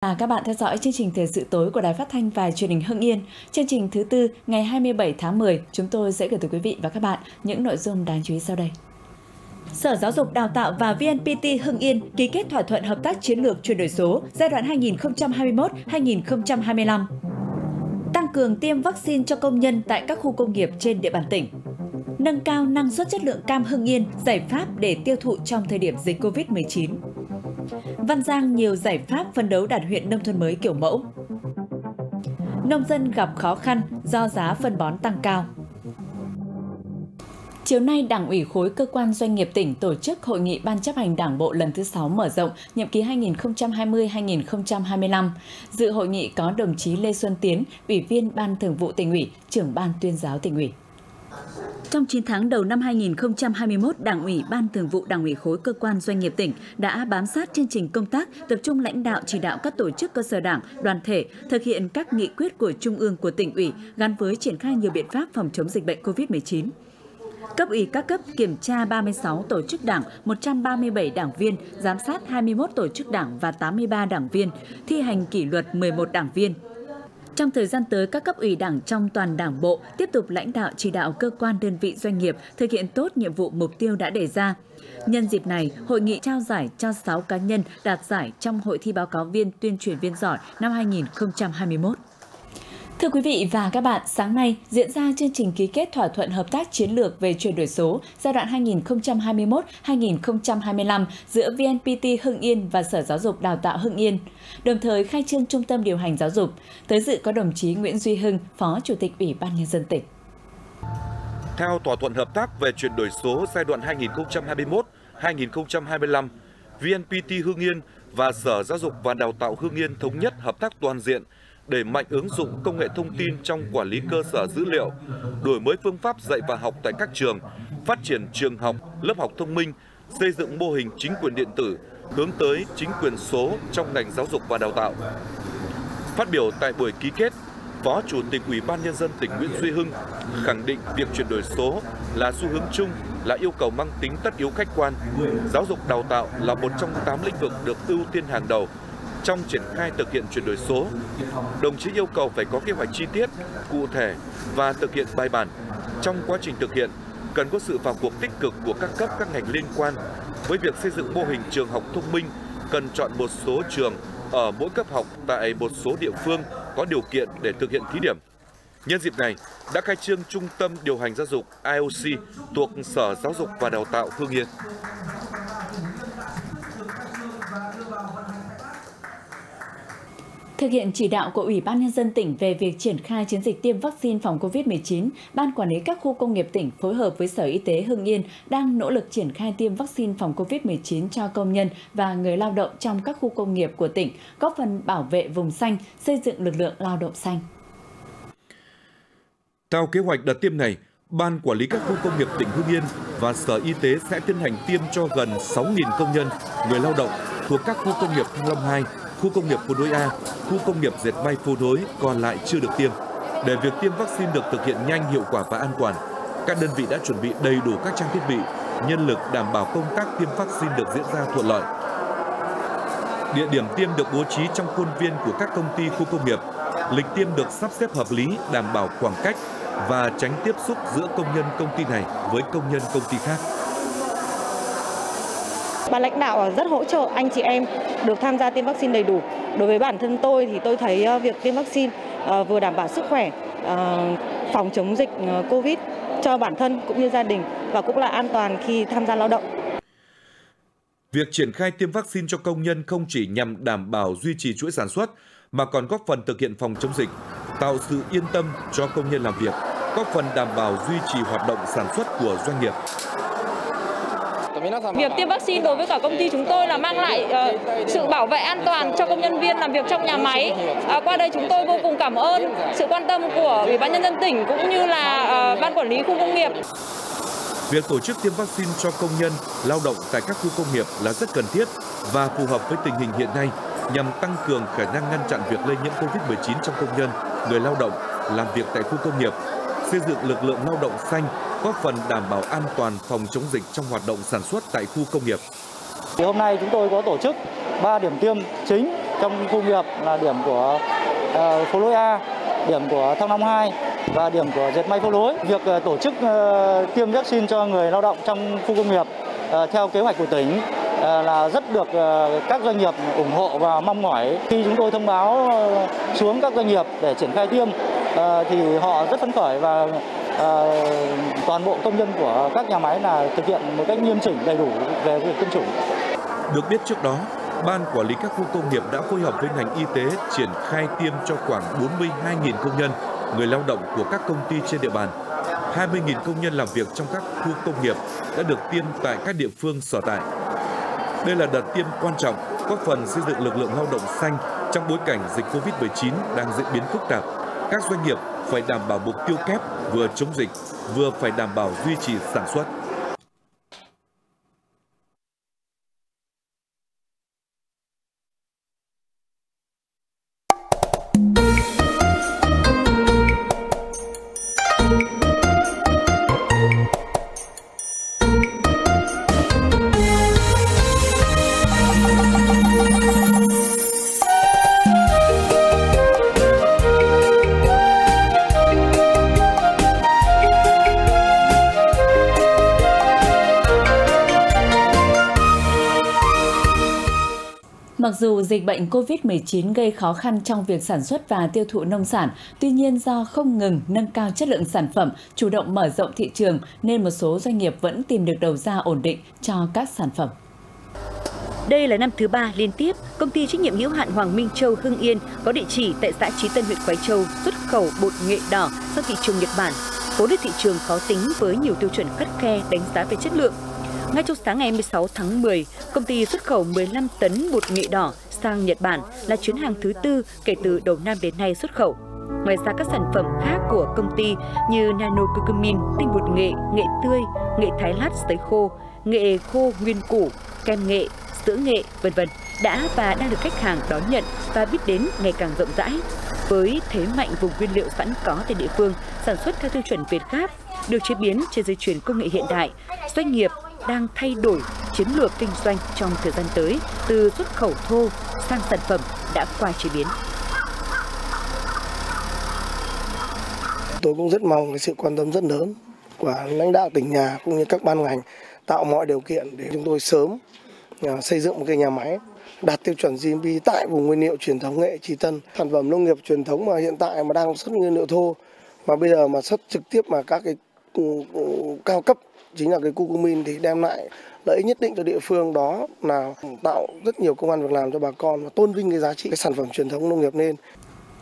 À, các bạn theo dõi chương trình Thời sự tối của Đài Phát thanh và Truyền hình Hưng Yên. Chương trình thứ tư ngày 27 tháng 10, chúng tôi sẽ gửi tới quý vị và các bạn những nội dung đáng chú ý sau đây. Sở Giáo dục Đào tạo và VNPT Hưng Yên ký kết thỏa thuận hợp tác chiến lược chuyển đổi số giai đoạn 2021-2025. Tăng cường tiêm vaccine cho công nhân tại các khu công nghiệp trên địa bàn tỉnh. Nâng cao năng suất chất lượng cam Hưng Yên, giải pháp để tiêu thụ trong thời điểm dịch COVID-19. Văn Giang nhiều giải pháp phân đấu đạt huyện nông thôn mới kiểu mẫu. Nông dân gặp khó khăn do giá phân bón tăng cao. Chiều nay, Đảng ủy khối cơ quan doanh nghiệp tỉnh tổ chức hội nghị Ban chấp hành Đảng bộ lần thứ 6 mở rộng, nhiệm kỳ 2020-2025. Dự hội nghị có đồng chí Lê Xuân Tiến, Ủy viên Ban Thường vụ tỉnh ủy, trưởng Ban tuyên giáo tỉnh ủy. Trong 9 tháng đầu năm 2021, Đảng ủy Ban Thường vụ Đảng ủy khối cơ quan doanh nghiệp tỉnh đã bám sát chương trình công tác, tập trung lãnh đạo chỉ đạo các tổ chức cơ sở đảng, đoàn thể thực hiện các nghị quyết của Trung ương của tỉnh ủy gắn với triển khai nhiều biện pháp phòng chống dịch bệnh COVID-19. Cấp ủy các cấp kiểm tra 36 tổ chức đảng, 137 đảng viên, giám sát 21 tổ chức đảng và 83 đảng viên, thi hành kỷ luật 11 đảng viên, trong thời gian tới, các cấp ủy đảng trong toàn đảng bộ tiếp tục lãnh đạo chỉ đạo cơ quan đơn vị doanh nghiệp thực hiện tốt nhiệm vụ mục tiêu đã đề ra. Nhân dịp này, hội nghị trao giải cho 6 cá nhân đạt giải trong hội thi báo cáo viên tuyên truyền viên giỏi năm 2021. Thưa quý vị và các bạn, sáng nay diễn ra chương trình ký kết thỏa thuận hợp tác chiến lược về chuyển đổi số giai đoạn 2021-2025 giữa VNPT Hưng Yên và Sở Giáo dục Đào tạo Hưng Yên, đồng thời khai trương Trung tâm điều hành giáo dục. Tới dự có đồng chí Nguyễn Duy Hưng, Phó Chủ tịch Ủy ban Nhân dân tỉnh. Theo thỏa thuận hợp tác về chuyển đổi số giai đoạn 2021-2025, VNPT Hưng Yên và Sở Giáo dục và Đào tạo Hưng Yên thống nhất hợp tác toàn diện đẩy mạnh ứng dụng công nghệ thông tin trong quản lý cơ sở dữ liệu, đổi mới phương pháp dạy và học tại các trường, phát triển trường học, lớp học thông minh, xây dựng mô hình chính quyền điện tử, hướng tới chính quyền số trong ngành giáo dục và đào tạo. Phát biểu tại buổi ký kết, Phó Chủ tịch Ủy ban Nhân dân tỉnh Nguyễn Duy Hưng khẳng định việc chuyển đổi số là xu hướng chung, là yêu cầu mang tính tất yếu khách quan. Giáo dục đào tạo là một trong 8 lĩnh vực được ưu tiên hàng đầu trong triển khai thực hiện chuyển đổi số, đồng chí yêu cầu phải có kế hoạch chi tiết, cụ thể và thực hiện bài bản. Trong quá trình thực hiện, cần có sự vào cuộc tích cực của các cấp các ngành liên quan. Với việc xây dựng mô hình trường học thông minh, cần chọn một số trường ở mỗi cấp học tại một số địa phương có điều kiện để thực hiện thí điểm. Nhân dịp này, đã khai trương Trung tâm điều hành giáo dục IOC thuộc Sở Giáo dục và Đào tạo Hương Yên. Thực hiện chỉ đạo của Ủy ban Nhân dân tỉnh về việc triển khai chiến dịch tiêm vaccine phòng COVID-19, Ban Quản lý các khu công nghiệp tỉnh phối hợp với Sở Y tế Hưng Yên đang nỗ lực triển khai tiêm vaccine phòng COVID-19 cho công nhân và người lao động trong các khu công nghiệp của tỉnh, góp phần bảo vệ vùng xanh, xây dựng lực lượng lao động xanh. Theo kế hoạch đợt tiêm này, Ban Quản lý các khu công nghiệp tỉnh Hưng Yên và Sở Y tế sẽ tiến hành tiêm cho gần 6.000 công nhân, người lao động thuộc các khu công nghiệp Thăng Long 2, khu công nghiệp Phú Đối A, khu công nghiệp dệt may Phú Đối còn lại chưa được tiêm. Để việc tiêm vaccine được thực hiện nhanh, hiệu quả và an toàn, các đơn vị đã chuẩn bị đầy đủ các trang thiết bị, nhân lực đảm bảo công tác tiêm vaccine được diễn ra thuận lợi. Địa điểm tiêm được bố trí trong khuôn viên của các công ty khu công nghiệp. Lịch tiêm được sắp xếp hợp lý, đảm bảo khoảng cách và tránh tiếp xúc giữa công nhân công ty này với công nhân công ty khác. Ban lãnh đạo rất hỗ trợ anh chị em được tham gia tiêm vaccine đầy đủ. Đối với bản thân tôi thì tôi thấy ờ, việc tiêm vaccine ờ, vừa đảm bảo sức khỏe, ờ, phòng chống dịch Covid cho bản thân cũng như gia đình và cũng là an toàn khi tham gia lao động. Việc triển khai tiêm vaccine cho công nhân không chỉ nhằm đảm bảo duy trì chuỗi sản xuất mà còn góp phần thực hiện phòng chống dịch, tạo sự yên tâm cho công nhân làm việc, góp phần đảm bảo duy trì hoạt động sản xuất của doanh nghiệp. Việc tiêm vaccine đối với cả công ty chúng tôi là mang lại uh, sự bảo vệ an toàn cho công nhân viên làm việc trong nhà máy. Uh, qua đây chúng tôi vô cùng cảm ơn sự quan tâm của Ủy ban nhân dân tỉnh cũng như là uh, ban quản lý khu công nghiệp. Việc tổ chức tiêm vaccine cho công nhân lao động tại các khu công nghiệp là rất cần thiết và phù hợp với tình hình hiện nay nhằm tăng cường khả năng ngăn chặn việc lây nhiễm COVID-19 trong công nhân, người lao động làm việc tại khu công nghiệp, xây dựng lực lượng lao động xanh góp phần đảm bảo an toàn phòng chống dịch trong hoạt động sản xuất tại khu công nghiệp. Thì hôm nay chúng tôi có tổ chức 3 điểm tiêm chính trong khu nghiệp là điểm của uh, phố lối A, điểm của Thăng Long 2 và điểm của dệt may phố lối. Việc uh, tổ chức uh, tiêm vaccine cho người lao động trong khu công nghiệp uh, theo kế hoạch của tỉnh là rất được các doanh nghiệp ủng hộ và mong mỏi. Khi chúng tôi thông báo xuống các doanh nghiệp để triển khai tiêm thì họ rất phấn khởi và Ờ, toàn bộ công nhân của các nhà máy là thực hiện một cách nghiêm chỉnh đầy đủ về việc tiêm chủng. Được biết trước đó, Ban Quản lý các khu công nghiệp đã phối hợp với ngành y tế triển khai tiêm cho khoảng 42.000 công nhân, người lao động của các công ty trên địa bàn. 20.000 công nhân làm việc trong các khu công nghiệp đã được tiêm tại các địa phương sở tại. Đây là đợt tiêm quan trọng, góp phần xây dựng lực lượng lao động xanh trong bối cảnh dịch Covid-19 đang diễn biến phức tạp. Các doanh nghiệp phải đảm bảo mục tiêu kép vừa chống dịch, vừa phải đảm bảo duy trì sản xuất. Mặc dù dịch bệnh COVID-19 gây khó khăn trong việc sản xuất và tiêu thụ nông sản, tuy nhiên do không ngừng nâng cao chất lượng sản phẩm, chủ động mở rộng thị trường nên một số doanh nghiệp vẫn tìm được đầu ra ổn định cho các sản phẩm. Đây là năm thứ ba liên tiếp, công ty trách nhiệm hữu hạn Hoàng Minh Châu Hưng Yên có địa chỉ tại xã Chí Tân huyện Quái Châu xuất khẩu bột nghệ đỏ sang thị trường Nhật Bản. Vốn được thị trường khó tính với nhiều tiêu chuẩn khắt khe đánh giá về chất lượng, ngay trong sáng ngày 26 tháng 10, công ty xuất khẩu 15 tấn bột nghệ đỏ sang Nhật Bản là chuyến hàng thứ tư kể từ đầu năm đến nay xuất khẩu. Ngoài ra các sản phẩm khác của công ty như nano curcumin, tinh bột nghệ, nghệ tươi, nghệ thái lát sấy khô, nghệ khô nguyên củ, kem nghệ, sữa nghệ, vân vân đã và đang được khách hàng đón nhận và biết đến ngày càng rộng rãi. Với thế mạnh vùng nguyên liệu sẵn có tại địa phương, sản xuất theo tiêu chuẩn Việt Gáp, được chế biến trên dây chuyền công nghệ hiện đại, doanh nghiệp đang thay đổi chiến lược kinh doanh trong thời gian tới, từ xuất khẩu thô sang sản phẩm đã qua chế biến. Tôi cũng rất mong cái sự quan tâm rất lớn của lãnh đạo tỉnh nhà cũng như các ban ngành tạo mọi điều kiện để chúng tôi sớm à, xây dựng một cái nhà máy đạt tiêu chuẩn GMP tại vùng nguyên liệu truyền thống nghệ Trì Tân. Sản phẩm nông nghiệp truyền thống mà hiện tại mà đang xuất nguyên liệu thô, mà bây giờ mà xuất trực tiếp mà các cái ừ, ừ, cao cấp chính là cái curcumin thì đem lại lợi ích nhất định cho địa phương đó là tạo rất nhiều công an việc làm cho bà con và tôn vinh cái giá trị cái sản phẩm truyền thống nông nghiệp lên.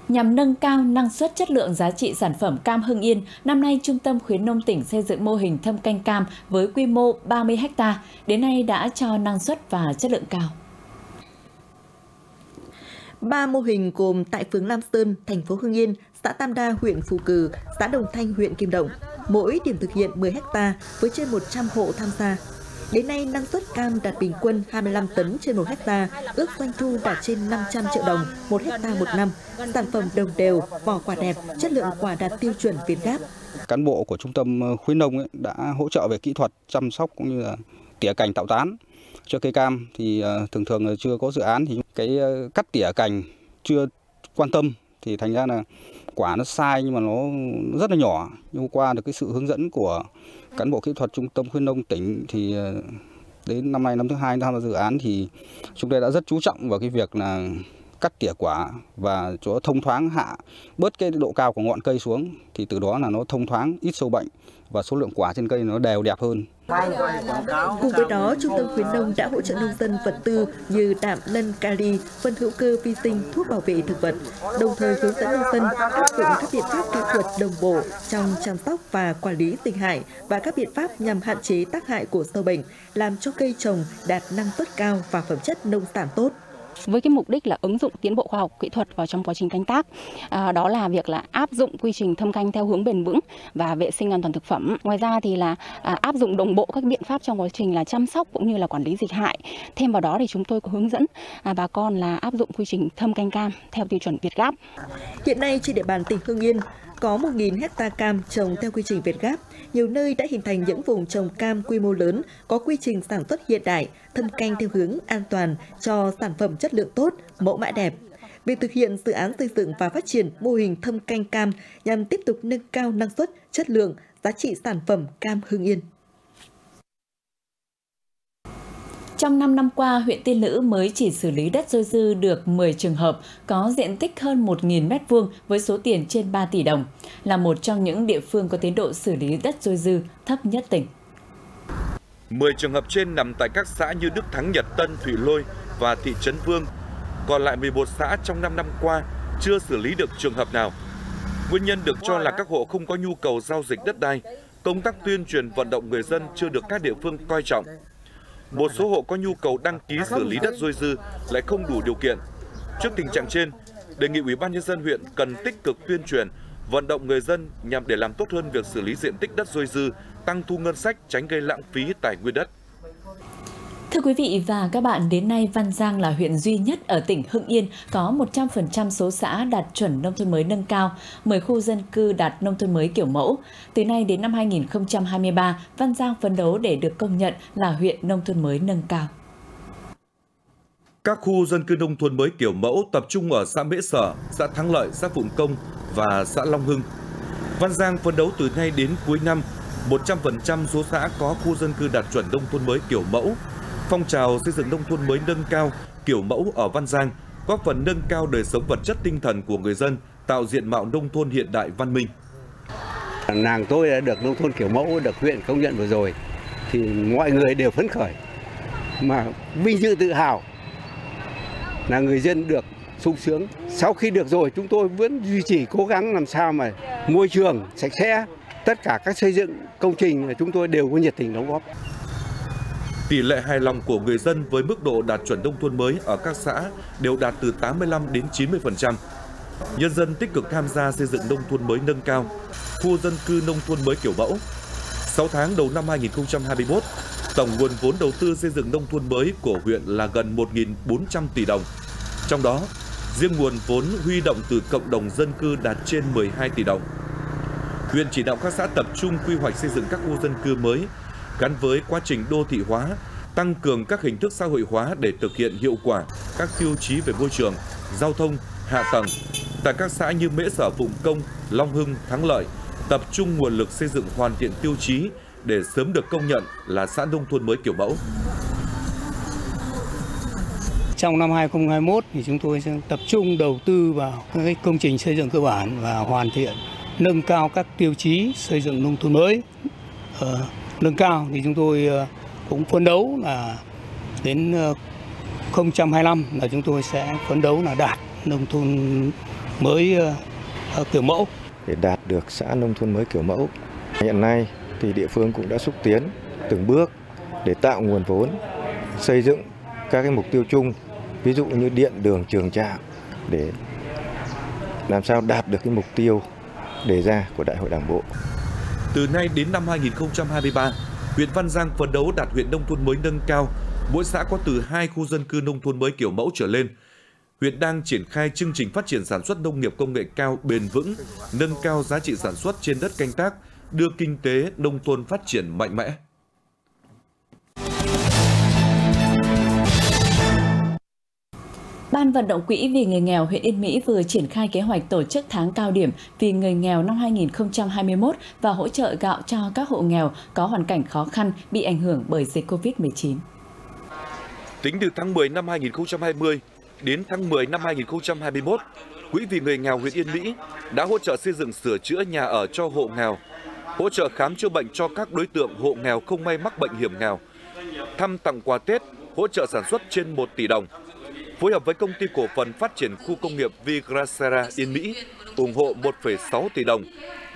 Nhằm nâng cao năng suất chất lượng giá trị sản phẩm cam Hưng Yên, năm nay Trung tâm khuyến nông tỉnh xây dựng mô hình thâm canh cam với quy mô 30 ha, đến nay đã cho năng suất và chất lượng cao. Ba mô hình gồm tại phường Lam Sơn, thành phố Hưng Yên, xã Tam Đa, huyện Phù Cử, xã Đồng Thanh, huyện Kim Động. Mỗi điểm thực hiện 10 ha với trên 100 hộ tham gia. Đến nay, năng suất cam đạt bình quân 25 tấn trên 1 ha, ước doanh thu đạt trên 500 triệu đồng 1 ha một năm. Sản phẩm đồng đều, vỏ quả đẹp, chất lượng quả đạt tiêu chuẩn Việt Gáp. Cán bộ của trung tâm ờ, khuyến nông ấy đã hỗ trợ về kỹ thuật chăm sóc cũng như là tỉa cành tạo tán cho cây cam thì ờ, thường thường chưa có dự án thì cái ờ, cắt tỉa cành chưa quan tâm thì thành ra là quả nó sai nhưng mà nó rất là nhỏ nhưng hôm qua được cái sự hướng dẫn của cán bộ kỹ thuật trung tâm khuyến nông tỉnh thì ờ, đến năm nay, năm thứ hai tham gia dự án thì chúng tôi đã rất chú trọng vào cái việc là cắt tỉa quả và chỗ thông thoáng hạ, bớt cái độ cao của ngọn cây xuống thì từ đó là nó thông thoáng, ít sâu bệnh và số lượng quả trên cây nó đều đẹp hơn. Cùng với đó, Trung tâm khuyến nông đã hỗ trợ nông dân vật tư như đạm lân kali, phân hữu cơ vi sinh, thuốc bảo vệ thực vật, đồng thời hướng dẫn nông dân áp dụng các biện pháp kỹ thuật đồng bộ trong chăm sóc và quản lý tình hại và các biện pháp nhằm hạn chế tác hại của sâu bệnh, làm cho cây trồng đạt năng suất cao và phẩm chất nông sản tốt với cái mục đích là ứng dụng tiến bộ khoa học kỹ thuật vào trong quá trình canh tác. À, đó là việc là áp dụng quy trình thâm canh theo hướng bền vững và vệ sinh an toàn thực phẩm. Ngoài ra thì là à, áp dụng đồng bộ các biện pháp trong quá trình là chăm sóc cũng như là quản lý dịch hại. Thêm vào đó thì chúng tôi có hướng dẫn à, bà con là áp dụng quy trình thâm canh cam theo tiêu chuẩn Việt Gáp. Hiện nay trên địa bàn tỉnh Hưng Yên, có 1.000 hecta cam trồng theo quy trình Việt Gáp. Nhiều nơi đã hình thành những vùng trồng cam quy mô lớn, có quy trình sản xuất hiện đại, thâm canh theo hướng an toàn cho sản phẩm chất lượng tốt, mẫu mã đẹp. Việc thực hiện dự án xây dựng và phát triển mô hình thâm canh cam nhằm tiếp tục nâng cao năng suất, chất lượng, giá trị sản phẩm cam Hưng Yên. Trong 5 năm qua, huyện Tiên Lữ mới chỉ xử lý đất dôi dư được 10 trường hợp, có diện tích hơn 1.000 m2 với số tiền trên 3 tỷ đồng, là một trong những địa phương có tiến độ xử lý đất dôi dư thấp nhất tỉnh. 10 trường hợp trên nằm tại các xã như Đức Thắng, Nhật Tân, Thủy Lôi và thị trấn Vương. Còn lại 11 xã trong 5 năm qua chưa xử lý được trường hợp nào. Nguyên nhân được cho là các hộ không có nhu cầu giao dịch đất đai, công tác tuyên truyền vận động người dân chưa được các địa phương coi trọng. Một số hộ có nhu cầu đăng ký xử lý đất dôi dư lại không đủ điều kiện. Trước tình trạng trên, đề nghị Ủy ban nhân dân huyện cần tích cực tuyên truyền, vận động người dân nhằm để làm tốt hơn việc xử lý diện tích đất dôi dư, tăng thu ngân sách, tránh gây lãng phí tài nguyên đất. Thưa quý vị và các bạn, đến nay Văn Giang là huyện duy nhất ở tỉnh Hưng Yên có 100% số xã đạt chuẩn nông thôn mới nâng cao, 10 khu dân cư đạt nông thôn mới kiểu mẫu. Từ nay đến năm 2023, Văn Giang phấn đấu để được công nhận là huyện nông thôn mới nâng cao. Các khu dân cư nông thôn mới kiểu mẫu tập trung ở xã Mễ Sở, xã Thắng Lợi, xã Phụng Công và xã Long Hưng. Văn Giang phấn đấu từ nay đến cuối năm, 100% số xã có khu dân cư đạt chuẩn nông thôn mới kiểu mẫu Phong trào xây dựng nông thôn mới nâng cao kiểu mẫu ở Văn Giang góp phần nâng cao đời sống vật chất tinh thần của người dân, tạo diện mạo nông thôn hiện đại văn minh. Nàng tôi đã được nông thôn kiểu mẫu được huyện công nhận vừa rồi thì mọi người đều phấn khởi mà vinh dự tự hào là người dân được sung sướng. Sau khi được rồi chúng tôi vẫn duy trì cố gắng làm sao mà môi trường sạch sẽ, tất cả các xây dựng công trình là chúng tôi đều có nhiệt tình đóng góp. Tỷ lệ hài lòng của người dân với mức độ đạt chuẩn nông thôn mới ở các xã đều đạt từ 85 đến 90%. Nhân dân tích cực tham gia xây dựng nông thôn mới nâng cao, khu dân cư nông thôn mới kiểu mẫu. 6 tháng đầu năm 2021, tổng nguồn vốn đầu tư xây dựng nông thôn mới của huyện là gần 1.400 tỷ đồng. Trong đó, riêng nguồn vốn huy động từ cộng đồng dân cư đạt trên 12 tỷ đồng. Huyện chỉ đạo các xã tập trung quy hoạch xây dựng các khu dân cư mới gắn với quá trình đô thị hóa, tăng cường các hình thức xã hội hóa để thực hiện hiệu quả các tiêu chí về môi trường, giao thông, hạ tầng. Tại các xã như Mễ Sở Phụng Công, Long Hưng, Thắng Lợi, tập trung nguồn lực xây dựng hoàn thiện tiêu chí để sớm được công nhận là xã nông thôn mới kiểu mẫu. Trong năm 2021 thì chúng tôi sẽ tập trung đầu tư vào các công trình xây dựng cơ bản và hoàn thiện, nâng cao các tiêu chí xây dựng nông thôn mới. Ờ, nâng cao thì chúng tôi ờ, cũng phấn đấu là đến ờ, 2025 là chúng tôi sẽ phấn đấu là đạt nông thôn mới ờ, kiểu mẫu. Để đạt được xã nông thôn mới kiểu mẫu, hiện nay thì địa phương cũng đã xúc tiến từng bước để tạo nguồn vốn xây dựng các cái mục tiêu chung, ví dụ như điện, đường, trường trạm để làm sao đạt được cái mục tiêu đề ra của Đại hội Đảng bộ. Từ nay đến năm 2023, huyện Văn Giang phấn đấu đạt huyện nông thôn mới nâng cao, mỗi xã có từ 2 khu dân cư nông thôn mới kiểu mẫu trở lên. Huyện đang triển khai chương trình phát triển sản xuất nông nghiệp công nghệ cao bền vững, nâng cao giá trị sản xuất trên đất canh tác, đưa kinh tế nông thôn phát triển mạnh mẽ. Ban vận động quỹ vì người nghèo huyện Yên Mỹ vừa triển khai kế hoạch tổ chức tháng cao điểm vì người nghèo năm 2021 và hỗ trợ gạo cho các hộ nghèo có hoàn cảnh khó khăn bị ảnh hưởng bởi dịch Covid-19. Tính từ tháng 10 năm 2020 đến tháng 10 năm 2021, Quỹ vì người nghèo huyện Yên Mỹ đã hỗ trợ xây dựng sửa chữa nhà ở cho hộ nghèo, hỗ trợ khám chữa bệnh cho các đối tượng hộ nghèo không may mắc bệnh hiểm nghèo, thăm tặng quà Tết, hỗ trợ sản xuất trên 1 tỷ đồng, phối hợp với công ty cổ phần phát triển khu công nghiệp Vigracera Yên Mỹ ủng hộ 1,6 tỷ đồng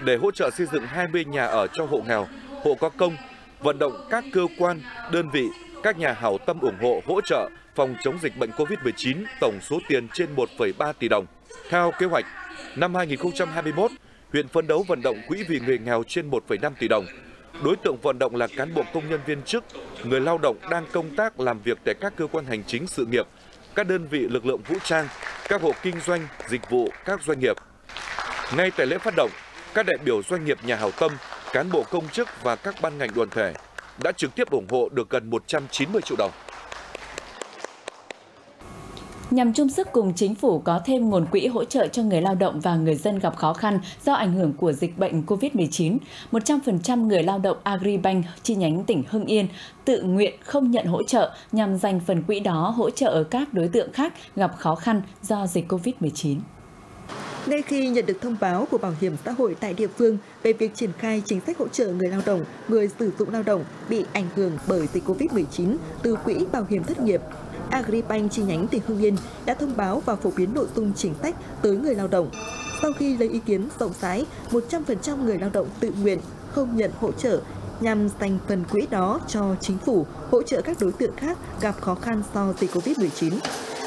để hỗ trợ xây dựng 20 nhà ở cho hộ nghèo, hộ có công, vận động các cơ quan, đơn vị, các nhà hảo tâm ủng hộ hỗ trợ phòng chống dịch bệnh COVID-19 tổng số tiền trên 1,3 tỷ đồng. Theo kế hoạch, năm 2021, huyện phấn đấu vận động quỹ vì người nghèo trên 1,5 tỷ đồng. Đối tượng vận động là cán bộ công nhân viên chức, người lao động đang công tác làm việc tại các cơ quan hành chính sự nghiệp, các đơn vị lực lượng vũ trang, các hộ kinh doanh, dịch vụ, các doanh nghiệp. Ngay tại lễ phát động, các đại biểu doanh nghiệp nhà hảo tâm, cán bộ công chức và các ban ngành đoàn thể đã trực tiếp ủng hộ được gần 190 triệu đồng. Nhằm chung sức cùng chính phủ có thêm nguồn quỹ hỗ trợ cho người lao động và người dân gặp khó khăn do ảnh hưởng của dịch bệnh COVID-19, 100% người lao động Agribank chi nhánh tỉnh Hưng Yên tự nguyện không nhận hỗ trợ nhằm dành phần quỹ đó hỗ trợ các đối tượng khác gặp khó khăn do dịch COVID-19. Ngay khi nhận được thông báo của Bảo hiểm xã hội tại địa phương về việc triển khai chính sách hỗ trợ người lao động, người sử dụng lao động bị ảnh hưởng bởi dịch COVID-19 từ Quỹ Bảo hiểm thất nghiệp, Agribank chi nhánh tỉnh Hưng Yên đã thông báo và phổ biến nội dung chính sách tới người lao động. Sau khi lấy ý kiến rộng rãi, 100% người lao động tự nguyện không nhận hỗ trợ nhằm dành phần quỹ đó cho chính phủ hỗ trợ các đối tượng khác gặp khó khăn do dịch Covid-19.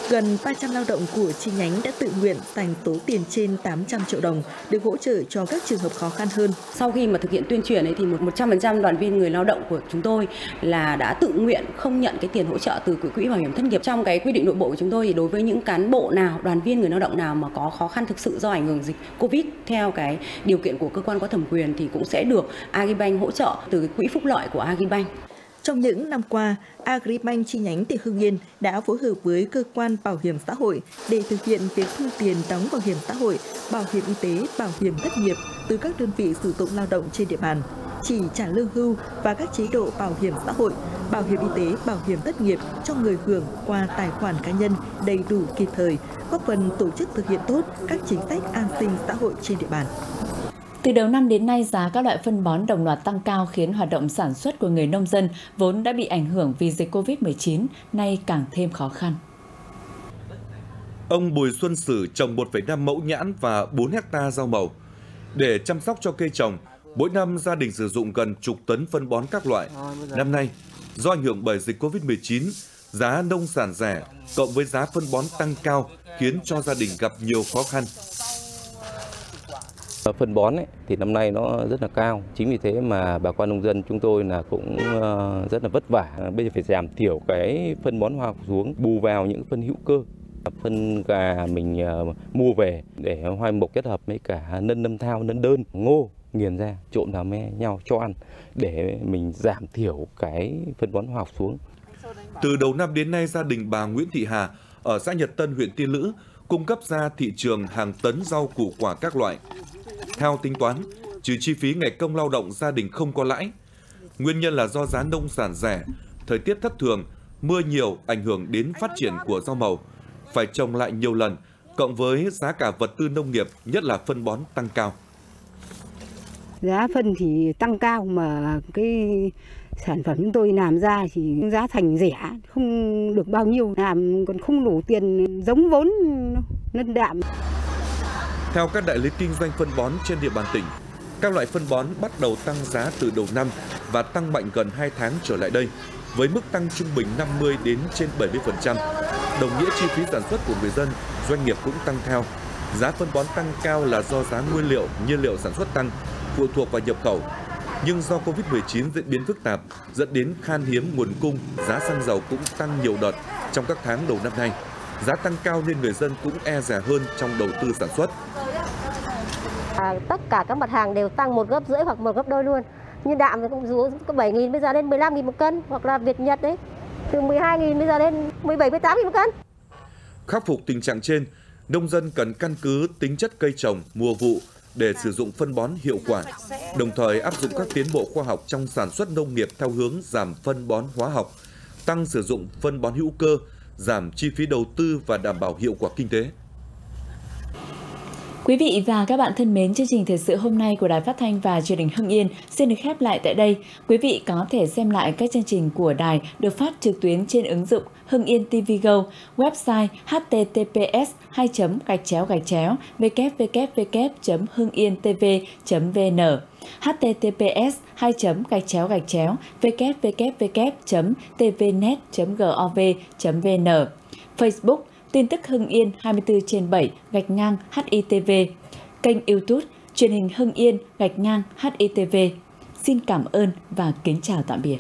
Gần 300 lao động của chi nhánh đã tự nguyện dành tố tiền trên 800 triệu đồng được hỗ trợ cho các trường hợp khó khăn hơn. Sau khi mà thực hiện tuyên truyền ấy thì 100% đoàn viên người lao động của chúng tôi là đã tự nguyện không nhận cái tiền hỗ trợ từ quỹ bảo hiểm thất nghiệp. Trong cái quy định nội bộ của chúng tôi thì đối với những cán bộ nào, đoàn viên người lao động nào mà có khó khăn thực sự do ảnh hưởng dịch Covid theo cái điều kiện của cơ quan có thẩm quyền thì cũng sẽ được Agribank hỗ trợ từ cái quỹ phúc lợi của Agribank. Trong những năm qua, Agribank chi nhánh tỉnh Hưng Yên đã phối hợp với cơ quan bảo hiểm xã hội để thực hiện việc thu tiền đóng bảo hiểm xã hội, bảo hiểm y tế, bảo hiểm thất nghiệp từ các đơn vị sử dụng lao động trên địa bàn, chỉ trả lương hưu và các chế độ bảo hiểm xã hội, bảo hiểm y tế, bảo hiểm thất nghiệp cho người hưởng qua tài khoản cá nhân đầy đủ kịp thời, góp phần tổ chức thực hiện tốt các chính sách an sinh xã hội trên địa bàn. Từ đầu năm đến nay, giá các loại phân bón đồng loạt tăng cao khiến hoạt động sản xuất của người nông dân vốn đã bị ảnh hưởng vì dịch Covid-19 nay càng thêm khó khăn. Ông Bùi Xuân Sử trồng 1,5 mẫu nhãn và 4 hecta rau màu. Để chăm sóc cho cây trồng, mỗi năm gia đình sử dụng gần chục tấn phân bón các loại. Năm nay, do ảnh hưởng bởi dịch Covid-19, giá nông sản rẻ cộng với giá phân bón tăng cao khiến cho gia đình gặp nhiều khó khăn. Phân bón ấy, thì năm nay nó rất là cao. Chính vì thế mà bà con nông dân chúng tôi là cũng ờ, rất là vất vả. Bây giờ phải giảm thiểu cái phân bón hóa học xuống, bù vào những phân hữu cơ. Phân gà mình ờ, mua về để hoai mục kết hợp với cả nân nâm thao, nân đơn, ngô nghiền ra trộn vào me nhau cho ăn để mình giảm thiểu cái phân bón hóa học xuống. Từ đầu năm đến nay, gia đình bà Nguyễn Thị Hà ở xã Nhật Tân, huyện Tiên Lữ cung cấp ra thị trường hàng tấn rau củ quả các loại. Theo tính toán, trừ chi phí ngày công lao động gia đình không có lãi. Nguyên nhân là do giá nông sản rẻ, thời tiết thất thường, mưa nhiều ảnh hưởng đến phát triển của rau màu, phải trồng lại nhiều lần, cộng với giá cả vật tư nông nghiệp, nhất là phân bón tăng cao. Giá phân thì tăng cao mà cái sản phẩm chúng tôi làm ra thì giá thành rẻ, không được bao nhiêu, làm còn không đủ tiền giống vốn nân đạm. Theo các đại lý kinh doanh phân bón trên địa bàn tỉnh, các loại phân bón bắt đầu tăng giá từ đầu năm và tăng mạnh gần 2 tháng trở lại đây, với mức tăng trung bình 50 đến trên 70%. Đồng nghĩa chi phí sản xuất của người dân, doanh nghiệp cũng tăng theo. Giá phân bón tăng cao là do giá nguyên liệu, nhiên liệu sản xuất tăng, phụ thuộc vào nhập khẩu. Nhưng do Covid-19 diễn biến phức tạp, dẫn đến khan hiếm nguồn cung, giá xăng dầu cũng tăng nhiều đợt trong các tháng đầu năm nay. Giá tăng cao nên người dân cũng e rẻ hơn trong đầu tư sản xuất. Tất cả các mặt hàng đều tăng một gấp rưỡi hoặc một gấp đôi luôn. Như đạm thì cũng xuống có 7.000 bây giờ lên 15.000 một cân hoặc là Việt Nhật đấy từ 12.000 bây giờ lên 17 18.000 một cân. Khắc phục tình trạng trên, nông dân cần căn cứ tính chất cây trồng, mùa vụ để sử dụng phân bón hiệu quả, đồng thời áp dụng các tiến bộ khoa học trong sản xuất nông nghiệp theo hướng giảm phân bón hóa học, tăng sử dụng phân bón hữu cơ, giảm chi phí đầu tư và đảm bảo hiệu quả kinh tế. Quý vị và các bạn thân mến, chương trình thời sự hôm nay của Đài Phát thanh và Truyền hình Hưng Yên xin được khép lại tại đây. Quý vị có thể xem lại các chương trình của đài được phát trực tuyến trên ứng dụng Hưng Yên TV Go, website https 2 gạch chéo gạch chéo www tv vn https 2 gạch chéo gạch chéo www tvnet gov vn Facebook tin tức Hưng Yên 24 trên 7 gạch ngang HITV, kênh YouTube truyền hình Hưng Yên gạch ngang HITV. Xin cảm ơn và kính chào tạm biệt.